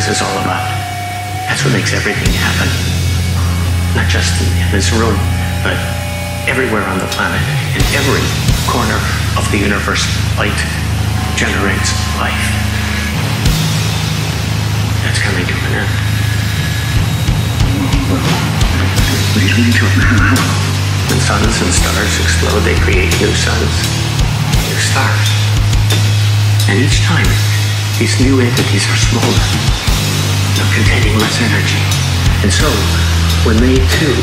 this is all about. That's what makes everything happen. Not just in, in this room, but everywhere on the planet, in every corner of the universe, light generates life. That's coming to an end. When suns and stars explode, they create new suns, new stars. And each time, these new entities are smaller, containing less energy. And so, when they too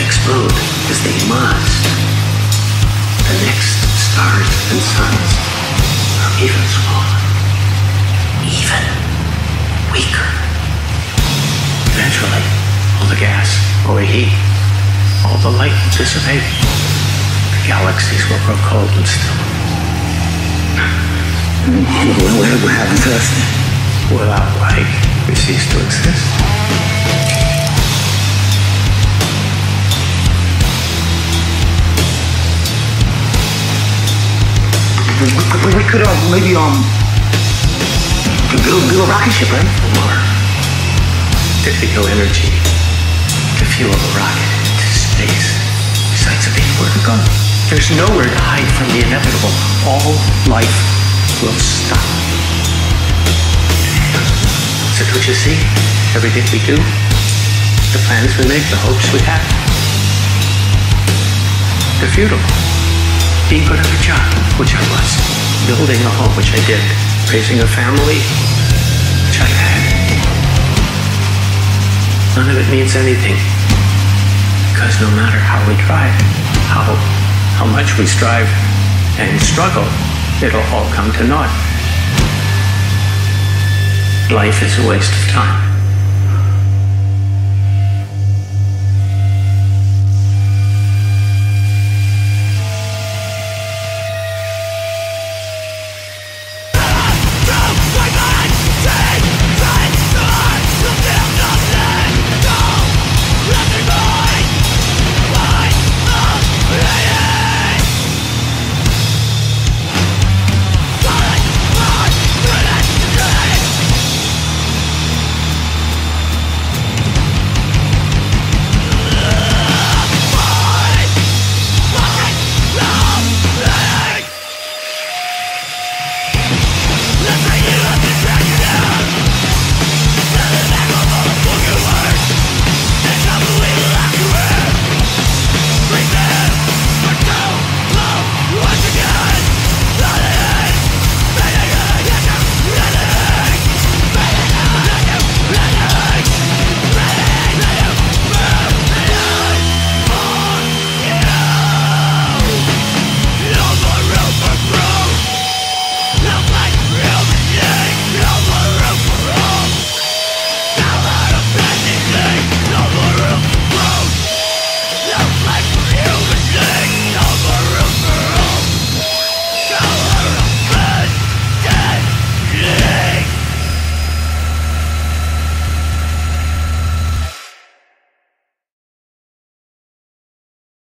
explode, as they must, the next stars and suns are even smaller, even weaker. Eventually, all the gas, all the heat, all the light will dissipate. The galaxies will grow cold and still. Whatever happens to us? Without light, we cease to exist. We, we, we could um, maybe um build, build a rocket ship, right? Or typical energy to fuel a rocket to space. Besides a big to go. There's nowhere to hide from the inevitable. All life will stop. So don't you see? Everything we do, the plans we make, the hopes we have, they're futile. Being good at a job, which I was. Building a home, which I did. Raising a family, which I had. None of it means anything. Because no matter how we try, how, how much we strive and struggle, it'll all come to naught. Life is a waste of time.